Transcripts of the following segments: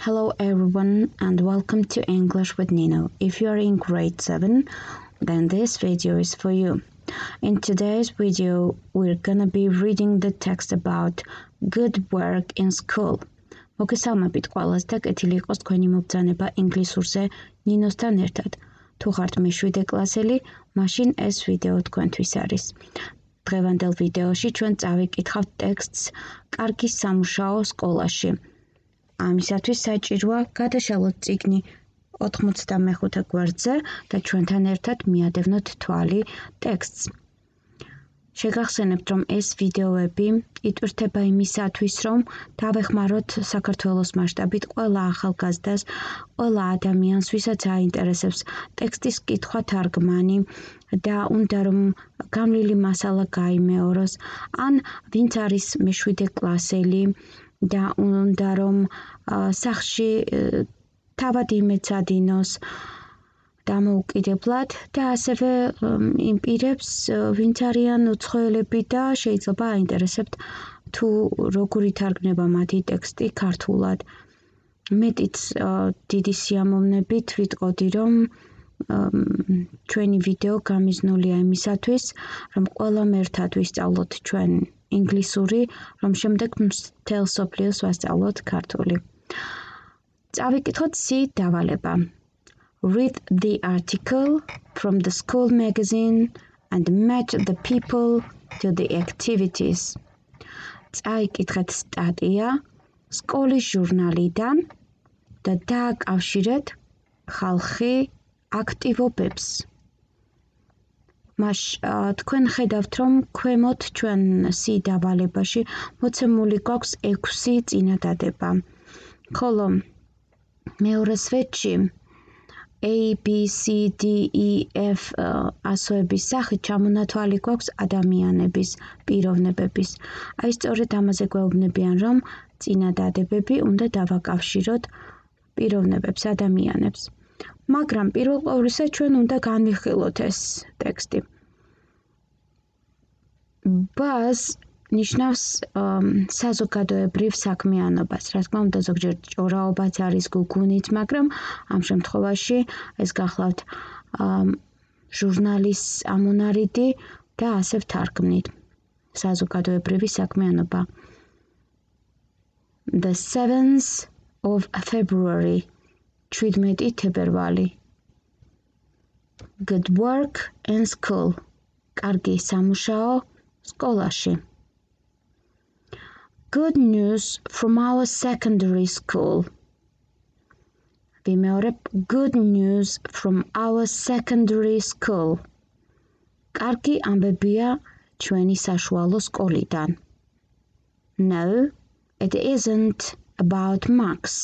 Hello everyone and welcome to English with Nino. If you are in grade 7, then this video is for you. In today's video, we're gonna be reading the text about good work in school. მოგესალმებით ყველას და კეთილი იყოს თქვენი მობრძანება ინგლისურზე ნინოსთან ერთად. თუ ხართ მე-7 კლასელი, მაშინ ეს ვიდეო თქვენთვის არის. დღევანდელ ვიდეოში ჩვენ წავიკითხავთ ტექსტს კარგი სამუშაო სკოლაში. ამისათვის საჭიროა გადაშალოთ წიგნი 95 გვერდზე და ჩვენთან ერთად მიადევნოთ თვალი ტექსტს. შეგახსენებთ, რომ ეს ვიდეოები იტვირთება იმისათვის, რომ დავეხმაროთ საქართველოს მასშტაბით ყველა ახალგაზრდას, ყველა ადამიანს, ვისაც აინტერესებს ტექსტის კითხვა თარგმანი და უნდა რომ გამლილი მასალა გაიმეოროს, ან ვინც არის მე-7 კლასელი და უნდა რომ სახში თავად იმეცადინოს დამოუკიდებლად და ასევე იმ პირებს, ვინც არიან უცხოელები და შეიძლება აინტერესებთ თუ როგორ ითარგმნება მათი ტექსტი ქართულად. მეტიც დიდი სიამოვნებით ვიტყოდი, რომ ჩვენი ვიდეო გამიზნულია იმისათვის, რომ ყველამ ერთად ვისწავლოთ ჩვენ ინგლისური, რომ შემდეგ მთელ სოფლიოს ვასწავლოთ ქართული. წავიკითხოთ C დავალება. read the article from the school magazine and match the people to the activities. წაიკითხეთ სტატია სკოლის ჟურნალიდან და დააკავშირეთ ხალხი აქტივობებს. მას თქვენ ხედავთ რომ ქვემოთ ჩვენ C დავალებაში მოცემული გვაქვს 6 წინადადება. ხოლო მეორე სვეტში A B C D E F ასოების სახით ჩამონათვალი გვაქვს ადამიანების პიროვნებების. აი სწორედ ამაზე გვეუბნებიან, რომ წინადადებები უნდა დავაკავშიროთ პიროვნებებს, ადამიანებს. მაგრამ პირველ ყოვლისა ჩვენ უნდა განვიხილოთ ეს ტექსტი. Buzz ნიშნავს საზოგადოებრივ საქმიანობას. რა თქმა უნდა, ზოგჯერ ჭორაობაც არის გუგუნით, მაგრამ ამ შემთხვევაში ეს გახლავთ ჟურნალის ამონარიდი და ასე ვთარგმნით. საზოგადოებრივი საქმიანობა. The 7th of February 17 თებერვალი. Good work in school. კარგი სამუშაო სკოლაში. good news from our secondary school. ვიმეორებ good news from our secondary school. კარგი ამბებია ჩვენი საშუალო სკოლიდან. No, it isn't about marks.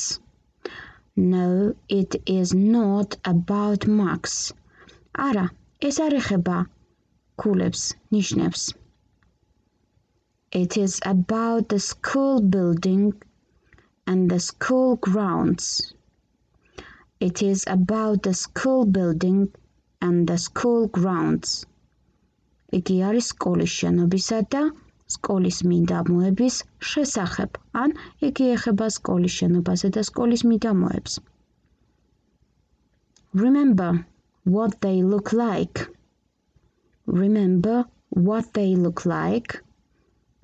No, it is not about marks. არა, ეს არ ეხება ქულებს, ნიშნებს. It is about the school building and the school grounds. It is about the school building and the school grounds. იგი არის სკოლის შენობისა და სკოლის მიდამოების შესახებ, ან იგი ეხება სკოლის შენობასა და სკოლის მიდამოებს. Remember what they look like. Remember what they look like.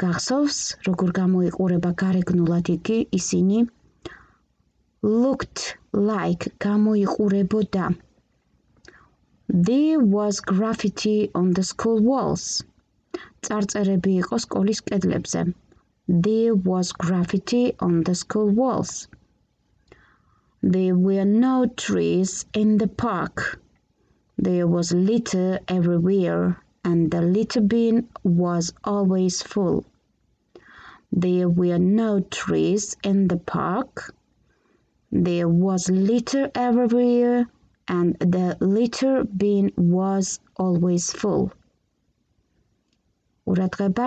გახსოვს, როგორ გამოიყურება გარეგნულად იგი ისინი looked like გამოიყურებოდა. There was graffiti on the school walls. წარწერები იყო სკოლის კედლებზე. There was graffiti on the school walls. There were no trees in the park. There was litter everywhere and the litter bin was always full. There were no trees in the park. There was litter everywhere and the litter bin was always full. ურადღება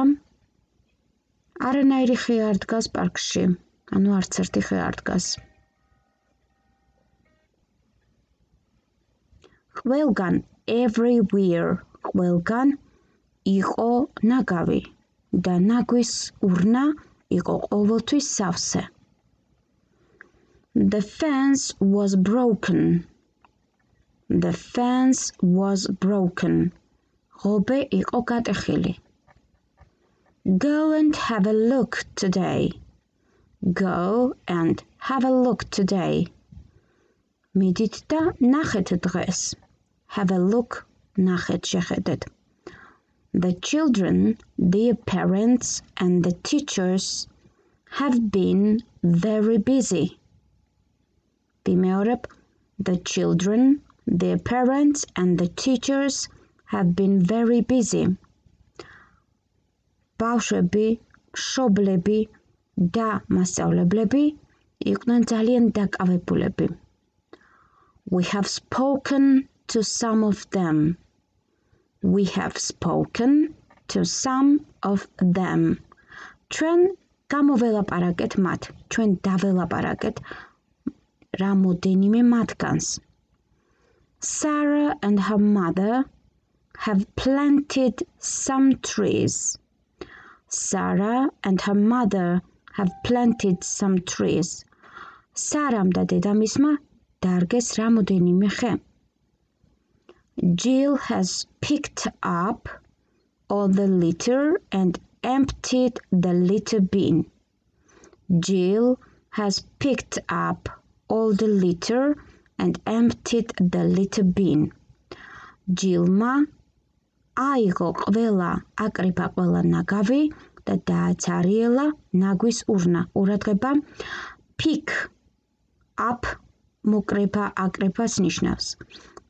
არანაირი ხე არ დგას პარკში, ანუ არც ერთი ხე არ დგას. ყველგან everywhere ყველგან იყო ნაგავი და ნაგვის урნა იყო ყოველთვის სავსე. The fence was broken. The fence was broken. ღობე იყო გატეხილი. Go and have a look today. Go and have a look today. Mi dit da. Have a look nach shechedet. The children, their parents and the teachers have been very busy. Bimeurup, the children, their parents and the teachers have been very busy. ბავშვები, შობლები და მასწავლებლები იყვნენ ძალიან დაკავებულები. We have spoken to some of them. We have spoken to some of them. ჩვენ გამოველაპარაკეთ მათ. ჩვენ დაველაპარაკეთ რამოდენიმე მათგანს. Sarah and her mother have planted some trees. Sarah and her mother have planted some trees. სარამ და დედამისმა დარგეს რამოდენიმე ხე. Jill has picked up all the litter and emptied the litter bin. Jill has picked up all the litter and emptied the litter bin. ჯილმა აიღო ყველა აკრიფა ყველა ნაგავი და დააცარიელა ნაგვის урна. ყურადღება pick up მოკრეფა აკრეფას ნიშნავს.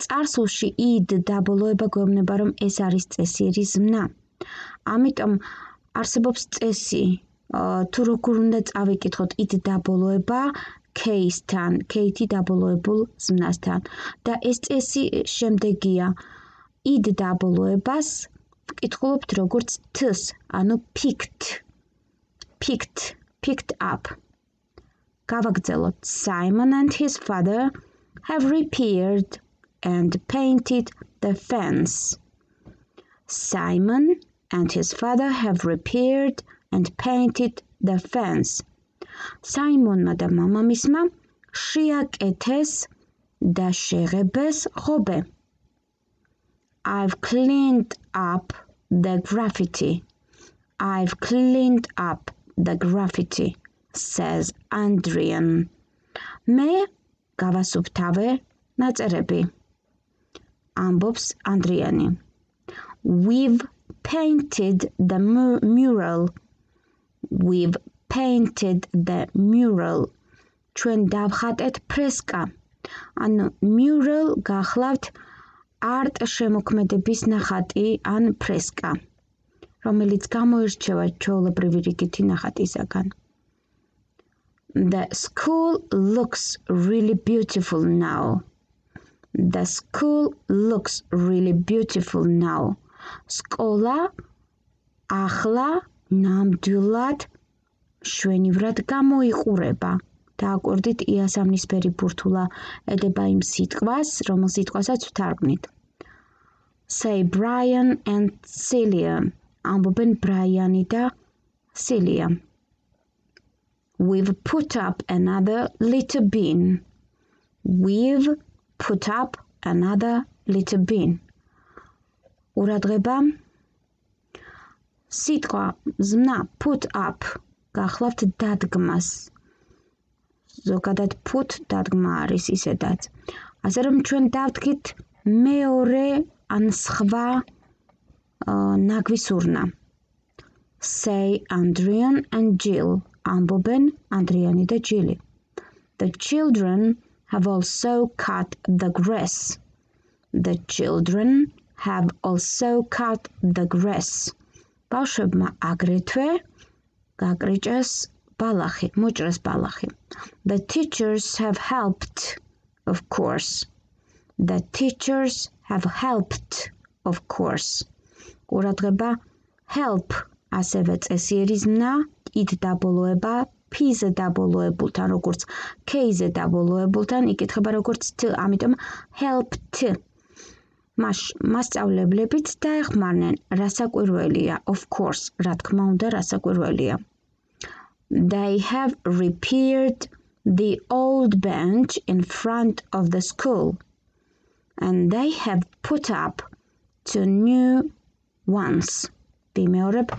წარსულში id დაბოლოება გვევნება რომ ეს არის წესიერი ზმნა. ამიტომ არსებობს წესი თუ როგორ უნდა წავიკითხოთ id დაბოლოება case-თან, Kate დაბოლოებულ ზმნასთან და ეს წესი შემდეგია. Id დაბოლოებას ვკითხულობთ როგორც ts, ანუ picked. picked, picked up. გავაგრძელოთ. Simon and his father have repaired and painted the fence. Simon and his father have repaired and painted the fence. საიმონმა და მამამისმა შეაკეთეს და შეღებეს ღობე. I've cleaned up the graffiti. I've cleaned up the graffiti, says Andrian. მე გავასუფთავე ნაწერები. ამბობს ანდრიანი. We've painted the mural. We've painted the mural ჩვენ დავხატეთ ფრესკა ანუ mural გახლავთ art შემოქმედების ნახატი ან ფრესკა რომელიც გამოირჩევა ჩვეულებრივი რიგითი ნახატისაგან The school looks really beautiful now. The school looks really beautiful now. სკოლა ახლა ნამდვილად შვენივრად გამოიყურება. დააკვირდით იასამნისფერი ბურთულა ედება იმ სიტყვას, რომელ სიტყვასაც ვთარგმნით. Say Brian and Celia. ამბობენ ბრაიანი და Celia. We've put up another litter bin. We've put up another litter bin. ურადღება სიტყვა ზმნა put up გახლავთ დადგმას. ზოგადად ფუთ დადგმა არის ისედაც. ასე რომ ჩვენ დავდგით მეორე ან სხვა ნაგვის ურნა. say Andrian and Jill ამბობენ ანდრიანი და ჯილი. The children have also cut the grass. The children have also cut the grass. ბავშვებმა აგრეთვე გაკრიჭეს ბალახი, მოჭრეს ბალახი. The teachers have helped, of course. The teachers have helped, of course. ყურადღება help ასევე წესიერი ზმნა it დაბოლოება p-ზე დაბოლოებულთან როგორც k-ზე დაბოლოებულთან იკითხება როგორც t, ამიტომ helped. მას მასწავლებლებიც დაეხმარნენ, რასაკვირველია, of course, რა თქმა უნდა, რასაკვირველია. They have repaired the old bench in front of the school and they have put up two new ones. Europe,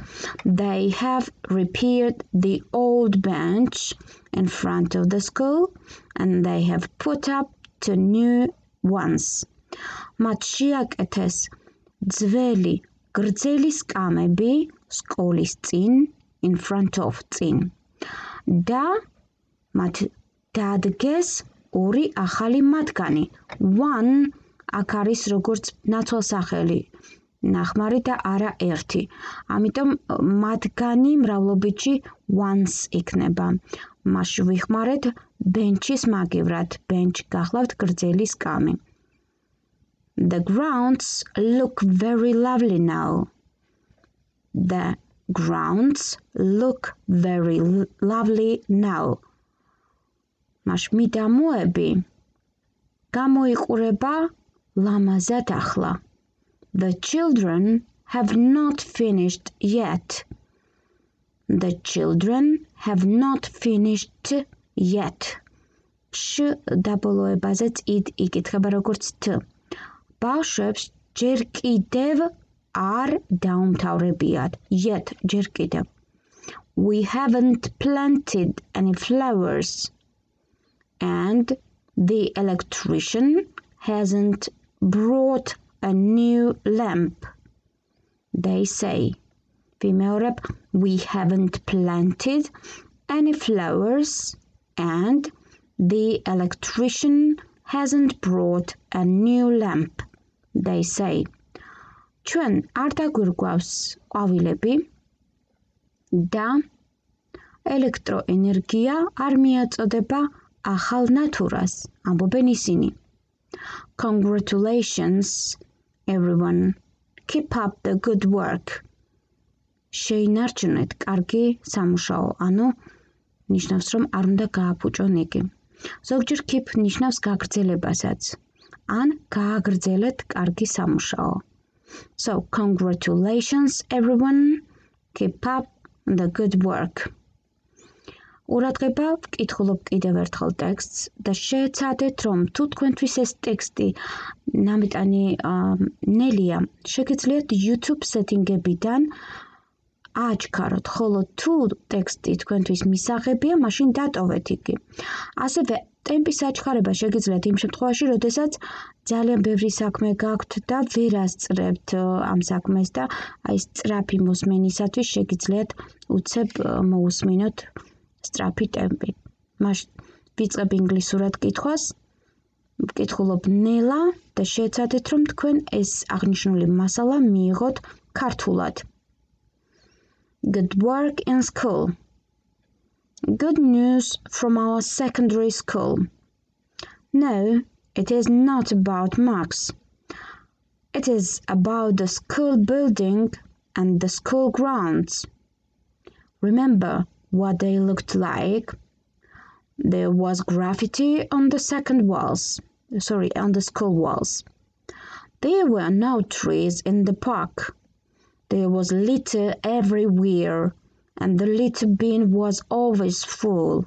they have repaired the old bench in front of the school and they have put up two new ones. მათ შეაკეთეს ძველი გრძელი სკამები სკოლის წინ in front of წინ და მათ დადგეს ორი ახალი მათგანი one აქ არის როგორც ნაცვალსახელი ნახმარი და არა ერთი. ამიტომ მათგანი მრავლობითში once იქნება. მას ვიხმარეთ bench-ის მაგივრად. bench გახლავთ გრძელი სკამი. The grounds look very lovely now. The grounds look very lovely now. მას მიდამოები გამოიყურება ლამაზად ახლა. The children have not finished yet. The children have not finished yet. ში დაბოლოებაზეც id იკითხება როგორც t. ბავშვებს ჯერ კიდევ არ დაუმთავრებიათ. yet ჯერ კიდევ. We haven't planted any flowers and the electrician hasn't brought a new lamp. They say, Female we haven't planted any flowers and the electrician hasn't brought a new lamp. They say, ჩვენ არ დაგვირგვავს ყვავილები და ელექტროენერგია არ მიაწოდება ახალ ნატურას, ამბობენ ისინი. Congratulations everyone. Keep up the good work. შეინარჩუნეთ კარგი სამუშაო, ანუ ნიშნავს რომ არ უნდა გააფუჭონ იგი. ზოგჯერ keep ნიშნავს გაგრძელებასაც. ან გააგრძელეთ კარგი სამუშაო. So congratulations everyone. Keep up the good work. ყურადღება ვკითხულობ კიდევ ერთხელ ტექსტს და შეეცადეთ რომ თუ თქვენთვის ეს ტექსტი ნამიტანი ნელია შეგიძლიათ YouTube სეტინგებიდან აჩქაროთ ხოლო თუ ტექსტი თქვენთვის მისაღებია მაშინ დატოვეთ იგი ასევე ტემპის აჩქარება შეგიძლიათ იმ შემთხვევაში როდესაც ძალიან ბევრი საქმე გაქვთ და ვერ ასწრებთ ამ საქმეს და აი სწრაფი მოსმენისათვის შეგიძლიათ უცებ მოусმინოთ სწრაფი ტემპი. მას ვიწყებ ინგლისურად კითხვას. ვკითხულობ ნელა და შეეცადეთ რომ თქვენ ეს აღნიშნული მასალა მიიღოთ ქართულად. Good work in school. Good news from our secondary school. No, it is not about marks. It is about the school building and the school grounds. Remember, what they looked like. There was graffiti on the second walls, sorry, on the school walls. There were no trees in the park. There was litter everywhere, and the little bin was always full.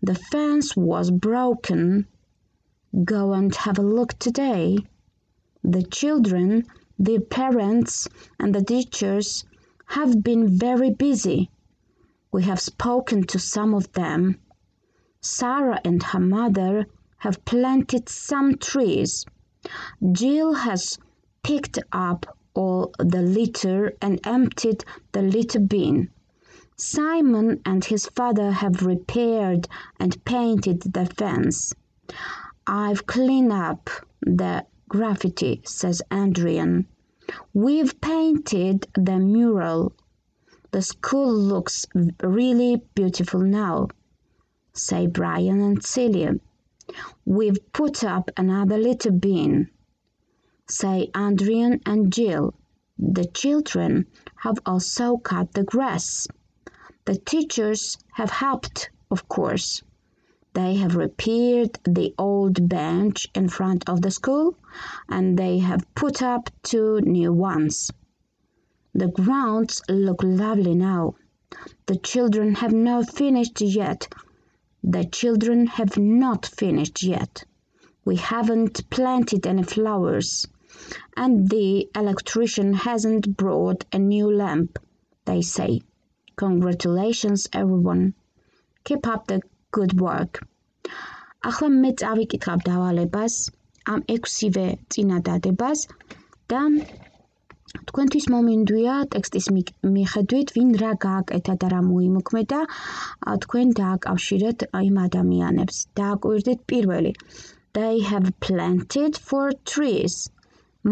The fence was broken. Go and have a look today. The children, their parents, and the teachers have been very busy. We have spoken to some of them. Sarah and her mother have planted some trees. Jill has picked up all the litter and emptied the litter bin. Simon and his father have repaired and painted the fence. I've cleaned up the graffiti, says Adrian. We've painted the mural the school looks really beautiful now, say Brian and Celia. We've put up another little bin, say Adrian and Jill. The children have also cut the grass. The teachers have helped, of course. They have repaired the old bench in front of the school and they have put up two new ones. The grounds look lovely now. The children have not finished yet. The children have not finished yet. We haven't planted any flowers. And the electrician hasn't brought a new lamp, they say. Congratulations, everyone. Keep up the good work. ახლა მე წავიკითხავ დავალებას ამ 6-ვე წინადადებას და თქვენთვის მომინდვია ტექსტის მიხედვით ვინ რა გააკეთა და რა მოიმოქმედა თქვენ დააკავშირეთ იმ ადამიანებს დააკვირდით პირველი they have planted four trees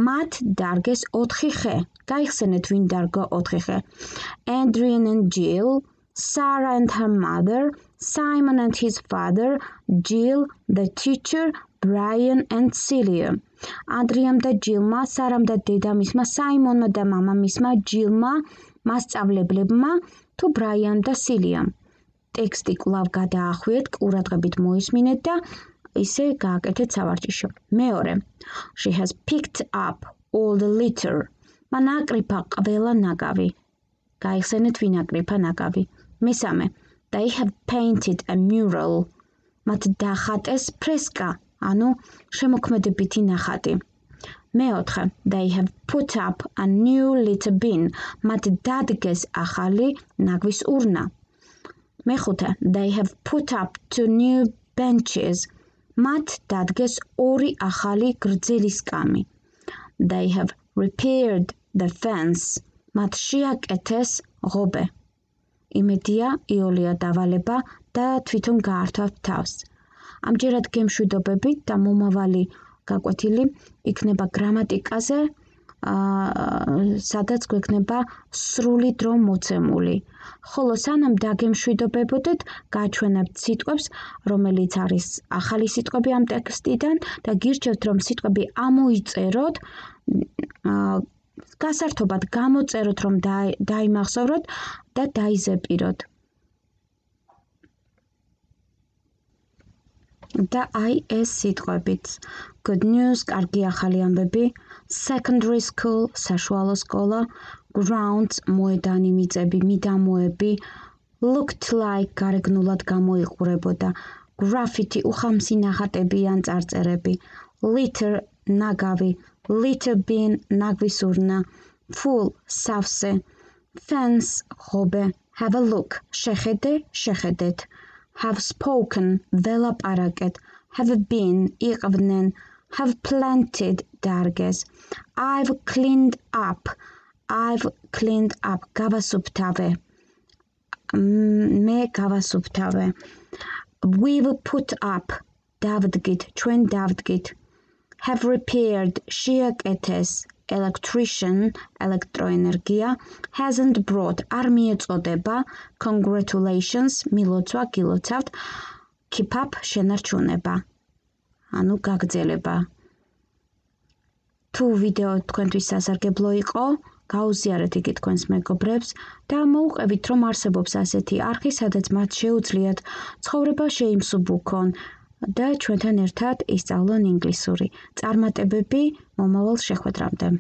მათ დარგეს 4 ხე გაიხსენეთ ვინ დარგა 4 ხე Adrian and Jill Sarah and her mother Simon and his father, Jill, the teacher, Brian and Celia. ადრიამ და ჯილმა, სარამ და დედამისმა, საიმონმა და მამამისმა, ჯილმა, მასწავლებლებმა თუ ბრაიან და სილიამ. ტექსტი კვლავ გადაახვიეთ, ყურადღებით მოისმინეთ და ისე გააკეთეთ სავარჯიშო. მეორე. She has picked up all the litter. მან აკრიფა ყველა ნაკავი. გაიხსენეთ ვინ აკრიფა ნაკავი. მესამე They have painted a mural. მათ დახატეს ფრესკა, ანუ შემოქმედებითი ნახატი. მეოთხე They have put up a new litter bin. მათ დადგეს ახალი ნაგვის ურნა. მეხუთე They have put up two new benches. მათ დადგეს ორი ახალი გრძელი სკამი. They have repaired the fence მათ შეაკეთეს ღობე იმედია იოლია დავალება და თვითონ გაართვავ თავს. ამჯერად გემშვიდობებით და მომავალი გაკვეთილი იქნება გრამატიკაზე, აა სადაც გვექნება სრული დრო მოცემული. ხოლო სანამ დაგემშვიდობებოდეთ, გაჩვენებთ სიტყვებს, რომელიც არის ახალი სიტყვები ამ ტექსტიდან და გირჩევთ რომ სიტყვები ამოიწეროთ აა გასართობად გამოწეროთ რომ დაიმახსოვროთ და დაიზეპიროთ. და აი ეს სიტყვებიც good news კარგი ახალი ამბები. Secondary school საშუალო სკოლა. Grounds მოედანი მიწები მიდამოები. Looked like გარეგნულად გამოიყურებოდა. Graffiti უხამსი ნახატები ან წარწერები. Litter ნაგავი litter bin ნაგვის urna full სავსე fence ღობე have a look შეხედე შეხედეთ have spoken ველაპარაკეთ have been იყვნენ have planted დარგეს i've cleaned up. I've cleaned up. გავასუფთავე მე გავასუფთავე we've put up. დავდგით ჩვენ დავდგით have repaired შეაკეთეს electrician ელექტროენერგია hasn't brought არ მიეწოდება congratulations მილოცვა გილოცავთ. Keep up შენარჩუნება. ანუ გაგრძელება. თუ ვიდეო თქვენთვის სასარგებლო იყო გაუზიარეთ იგი თქვენს მეგობრებს და მოუყევით რომ არსებობს ასეთი არხი სადაც მათ შეუძლიათ ცხოვრება შეიმსუბუქონ და ჩვენთან ერთად ისწავლონ ინგლისური. წარმატებები მომავალ შეხვედრამდე